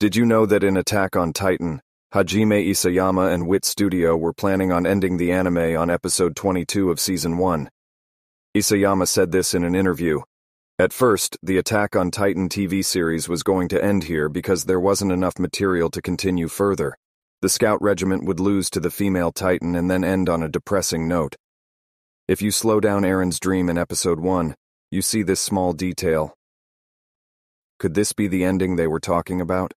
Did you know that in Attack on Titan, Hajime Isayama and Wit Studio were planning on ending the anime on episode 22 of season 1? Isayama said this in an interview. At first, the Attack on Titan TV series was going to end here because there wasn't enough material to continue further. The Scout Regiment would lose to the female Titan and then end on a depressing note. If you slow down Eren's dream in episode 1, you see this small detail. Could this be the ending they were talking about?